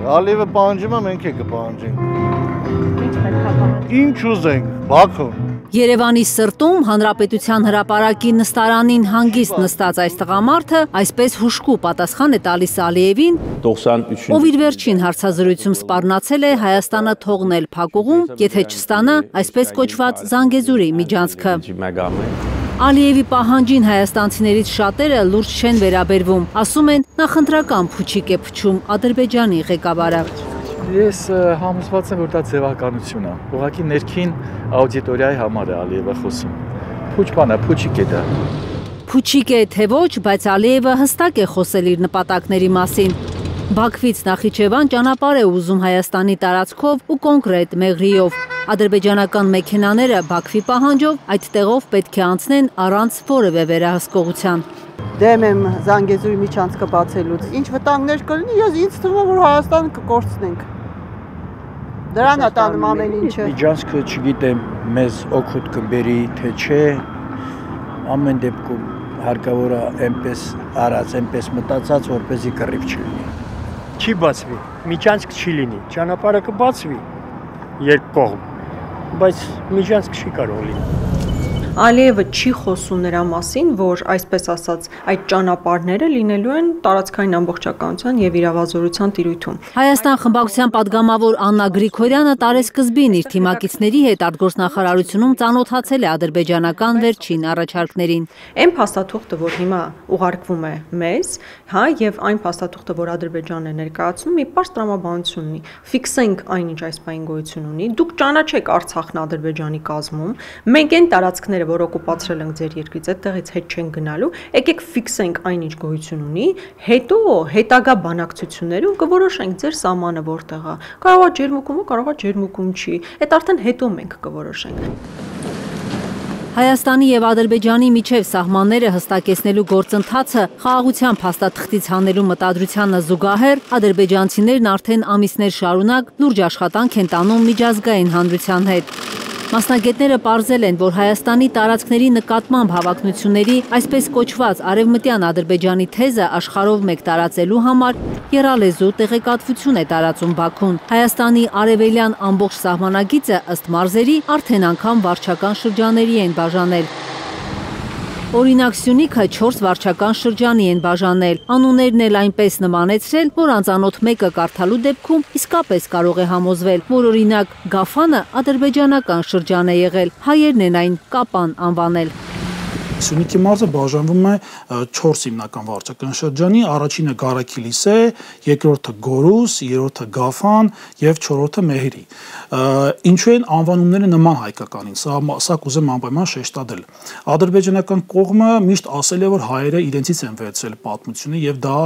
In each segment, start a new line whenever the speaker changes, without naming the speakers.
Ալիևը պահանջում է, մենք է կպահանջենք։ Ինչ ուզենք, Բաքուն։
Երևանի սրտում Հանրապետության հրապարակի նստարանին հանգիստ նստած այս տղամարդը այսպես հուշկու պատասխան է տալիս Ալիևին, ով իր վերջին հարցազրույցում սպառնացել է Հայաստանը թողնել փակուղում, եթե չստանա այսպես կոչված Զանգեզուրի միջանցքը։ Ալիևի պահանջին հայաստանցիներից շատերը լուրջ չեն վերաբերվում, ասում են նախընտրական փուչիկ է փչում Ադրբեջանի ղեկավարը։
Ես համոզված եմ, որ դա ձևականություն է։ Ուղղակի ներքին աուդիտորիայի համար է Ալիևը խոսում։ Փուչ բան է, փուչիկ է դա։
Փուչիկ է թե ոչ, բայց Ալիևը հստակ է խոսել իր նպատակների մասին։ Բաքվից Նախիջևան ճանապարհ է ուզում Հայաստանի տարածքով ու կոնկրետ Մեղրիով։ Ադրբեջանական մեքենաները Բաքվի պահանջով այդ տեղով պետք է անցնեն առանց որևէ վերահսկողության
դեմ եմ Զանգեզուրի միջանցքը բացելուց։ Ինչ վտանգներ կլինի, ես ինձ թվում է, որ Հայաստանը կկորցնենք։ Դրան է տանում ամեն ինչը։
Միջանցքը չգիտեմ, մեզ օգուտ կբերի, թե չէ։ Ամեն դեպքում հարկավոր է այնպես արած, այնպես մտածած, որպեսզի կռիվ չլինի։
Չի բացվի, միջանցք չի լինի, ճանապարհը կբացվի երբ կողմ, բայց միջանցք չի կարող լինի։
Ալիևը չի խոսում նրա մասին, որ այսպես ասած այդ ճանապարհները լինելու են տարածքային ամբողջականության եւ իրավազորության տիրույթում։
Հայաստան խմբակցության падգամավոր Աննա Գրիգորյանը տարեսկզբին իր թիմակիցների հետ արտգործնախարարությունում ծանոթացել է ադրբեջանական վերջին առաջարկներին։
Այն փաստաթուղթը, որ հիմա ուղարկվում է մեզ, հա, եւ այն փաստաթուղթը, որ Ադրբեջանն է ներկայացնում, մի պարզ տրամաբանություն ունի։ Ֆիքսենք այն, ինչ այս պայն գոյություն ունի։ Դուք ճանաչեք Արցախն Ադրբեջանի կազմում։ Մենք այն տարածքները, որ օկուպացրել ենք ձեր երկրից, այդտեղից հետ չեն գնալու, եկեք ֆիքսենք այնինչ գոյություն ունի, հետո հետագա բանակցություններում կորոշենք ձեր սահմանը որտեղ է։ Կարող է ջերմուկում, կարող է ջերմուկում չի։ Այդ արդեն հետո մենք կորոշենք։
Հայաստանի եւ Ադրբեջանի միջև սահմանները հստակեցնելու գործընթացը խաղաղության փաստաթղթից հանելու մտադրությանը զուգահեռ ադրբեջանցիներն արդեն ամիսներ շարունակ լուրջ աշխատանք են տանում միջազգային հանրության հետ։ Մասնագետները ողրզել են, որ Հայաստանի տարածքների նկատմամբ հավակնությունների այսպես կոչված արևմտյան Ադրբեջանի թեզը աշխարհով մեկ տարածելու համար երալեզու տեղեկատվություն է տարածում Բաքուն։ Հայաստանի արևելյան ամբողջ սահմանագիծը ըստ մարզերի արդեն անգամ վարչական շրջաների են բաժանել։ Օրինակ Սյունիքը 4 վարչական շրջանի են բաժանել։ Անուններն էլ այնպես նմանեցրել, որ անծանոթ մեկը կարդալու դեպքում իսկապես կարող է համոզվել, որ օրինակ Գաֆանը ադրբեջանական շրջան է եղել, հայերն են այն Կապան անվանել։
Սյունիքի մարզը բաժանվում է 4 հիմնական վարչական շրջանի, առաջինը Գարաքիլիս է, երկրորդը Գորուս, երրորդը Գաֆան եւ չորրորդը Մեհրի։ Ինչու են անվանումները նման հայկականին։ Սա սա կուզեմ անպայման շեշտադրել։ Ադրբեջանական կողմը միշտ ասել է, որ հայերը իրենցից են վերցրել պատմությունը եւ դա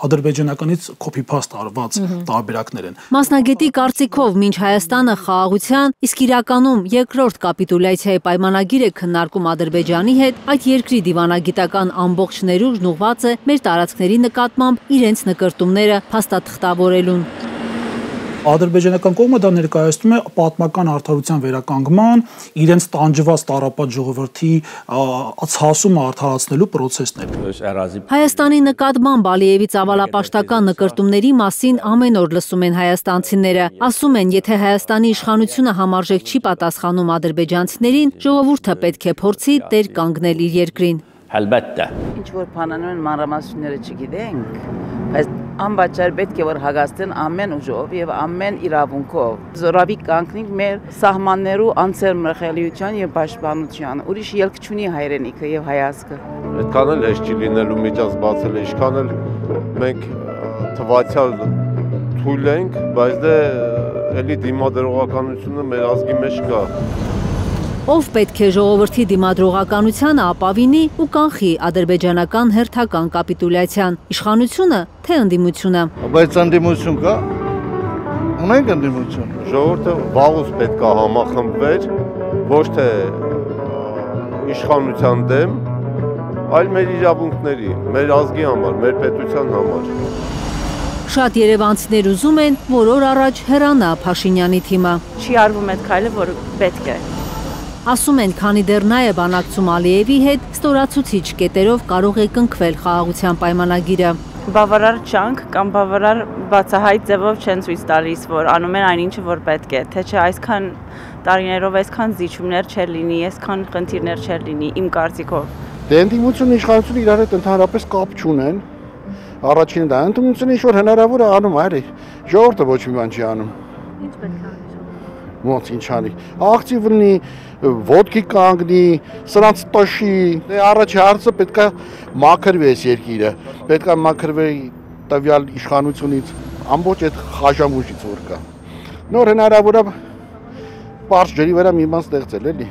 ադրբեջանականից copy-paste արված տարբերակներ են։
Մասնագետի կարծիքով մինչ Հայաստանը խաղաղության, իսկ իրականում երկրորդ կապիտուլյացիայի պայմանագիր է քննարկում Ադրբեջանը Ադրբեջանի հետ, այդ երկրի դիվանագիտական ամբողջ ներուժն ուղված է մեր տարածքների նկատմամբ իրենց նկրտումները փաստաթղթավորելուն։
Ադրբեջանական կողմը դա ներկայացնում է պատմական արդարության վերականգնման, իրենց տանջված տարապատ ժողովրդի ցասումը արդարացնելու process-ներ։
Հայաստանի նկատմամբ Ալիևի ցավալապաշտական նկարտումների մասին ամեն օր լսում են հայաստանցիները։ Ասում են, եթե Հայաստանի իշխանությունը համարժեք չի պատասխանում ադրբեջանցիներին, ժողովուրդը պետք է փորձի տեր կանգնել իր երկրին։
Əlbəttə. Ինչ որ բանանում են մանրամասնությունները չգիտենք, բայց անբաճար պետք է որ հագաստեն ամեն ուժով եւ ամեն իրավունքով զորավի կանգնենք մեր սահմաններու անցեր մրխելիության եւ պաշտպանության ուրիշ ելք չունի հայրենիքը եւ հայազգը
այդքան էլ հեշտ չի լինելու միջած բացել ինչքան էլ մենք թվացial թույլ ենք բայց դե էլի դիմադրողականությունը մեր ազգի մեջ կա
ով պետք է ժողովրդի դիմադրողականությանը ապավինի ու կանխի ադրբեջանական հերթական կապիտուլյացիան, իշխանությունը թե ընդդիմությունը։
Բայց ընդդիմություն կա։ Ունենք ընդդիմություն։
Ժողովուրդը վաղուց պետք է համախմբվեր, ոչ թե իշխանության դեմ, այլ մեր իրավունքների, մեր ազգի համար, մեր պետության համար։
Շատ երևանցիներ ուզում են, որ օր առաջ հեռանա Փաշինյանի թիմը։
Չի արվում այդ քայլը, որ պետք է
Ասում են, քանի դեռ նա է բանակցում Ալիևի հետ, ստորացուցիչ կետերով կարող է կնքվել խաղաղության պայմանագիրը։
բավարար չանք կամ բավարար բացահայտ ձևով չեն ցույց տալիս, որ անում են այնինչը որ պետք է, թե չէ այսքան տարիներով այսքան զիջումներ չեր լինի, այսքան խնդիրներ չեր լինի իմ կարծիքով։
Դե ընդդիմությունը իշխանությունը իրար հետ ընդհանրապես կապ չունեն։ Առաջինը դա ընդդիմությունը ինչ որ հնարավոր է անում, այլ ժողովուրդը ոչ մի բան չի անում։
Ինչ պետք է
ոնց ինչ անի աղցի վնի ոդկի կանգնի սրանց տոշի դե առաջի հարցը պետքա մաքրվի այս երկիրը պետքա մաքրվի տվյալ իշխանությունից ամբողջ այդ խաժամուժից որ կա նոր հնարավոր է པարզ ջրի վրա մի բան ստեղծել էլի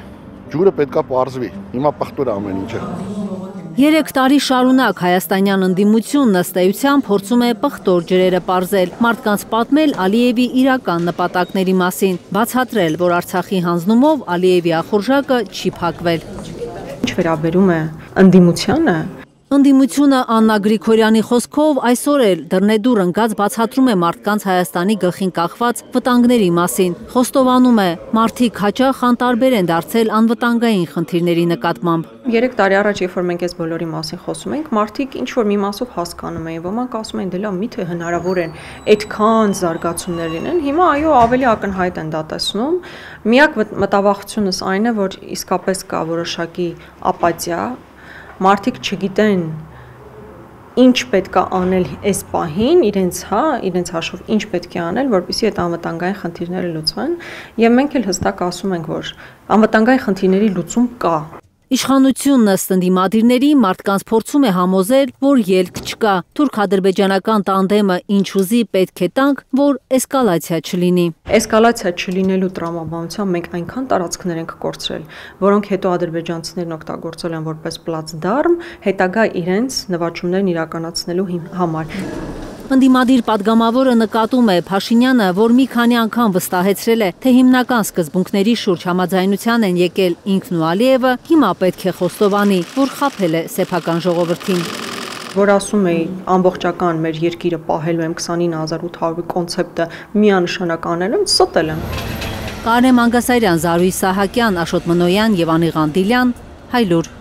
ջուրը պետքա པարզվի հիմա պղտոր ամեն ինչը
3 տարի շարունակ հայաստանյան ընդդիմությունն ըստ էության փորձում է պղտոր ջրերը ողրզել, մարդկանց պատմել Ալիևի իրական նպատակների մասին, բացատրել, որ Արցախի հանձնումով Ալիևի ախորժակը չի փակվել։
Ինչ վերաբերում է ընդդիմությանը,
Ընդդիմությունը Աննա Գրիգորյանի խոսքով այսօր էլ դռնեդուր ընկած բացատրում է մարդկանց Հայաստանի գլխին կախված վտանգների մասին։ Խոստովանում է, մարդիկ հաճախ անտարբեր են դարձել անվտանգային խնդիրների նկատմամբ։
3 տարի առաջ, երբ որ մենք այս բոլորի մասին խոսում ենք, մարդիկ ինչ որ մի մասով հասկանում էին, ոմանք ասում էին, դե լավ, միթե հնարավոր են այդքան զարգացումներ լինեն։ Հիմա այո, ավելի ակնհայտ են դա տեսնում։ Միակ մտավախությունս այն է, որ իսկապես կա որոշակի ապաթիա մարդիկ չգիտեն ինչ պետք է անել այս պահին իրենց հա իրենց հաշվով ինչ պետք է անել որպեսզի այդ անվտանգային խնդիրները լուծվեն եւ մենք էլ հստակ ասում ենք որ անվտանգային խնդիրների լուծում կա
Իշխանությունն ըստ ընդդիմադիրների մարդկանց փորձում է համոզել, որ ելք չկա։ Թուրք-ադրբեջանական տանդեմը ինչ ուզի պետք է տանք, որ էսկալացիա չլինի։
Էսկալացիա չլինելու տրամաբանությամբ մենք այնքան տարածքներ ենք կորցրել, որոնք հետո ադրբեջանցիներն օգտագործել են որպես պլացդարմ, հետագա իրենց նվաճումներն իրականացնելու համար։
Ընդդիմադիր падգամավորը նկատում է Փաշինյանը, որ մի քանի անգամ վստահեցրել է, թե հիմնական սկզբունքների շուրջ համաձայնության են եկել ինքն ու Ալիևը, հիմա պետք է խոստովանի, որ խაფել է սեփական ժողովրդին
որ ասում էի ամբողջական մեր երկիրը պահելու եմ 29800 կոնցեպտը միանշանականել եմ, ստել եմ։
Կարեն Մանգասարյան, Զարուհի Սահակյան, Աշոտ Մնոյան եւ Անիղ Անդիլյան, Հայլուր